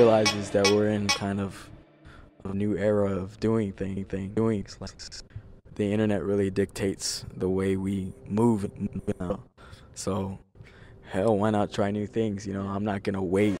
Realizes that we're in kind of a new era of doing thing, thing, doing. The internet really dictates the way we move now. So, hell, why not try new things? You know, I'm not gonna wait